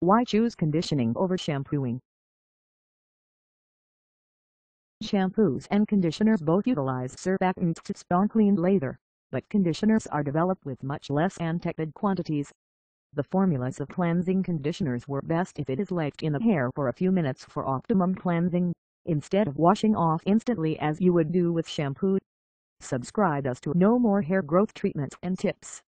Why choose conditioning over shampooing? Shampoos and conditioners both utilize surfactants to spawn clean lather, but conditioners are developed with much less antected quantities. The formulas of cleansing conditioners work best if it is left in the hair for a few minutes for optimum cleansing, instead of washing off instantly as you would do with shampoo. Subscribe us to know more hair growth treatments and tips.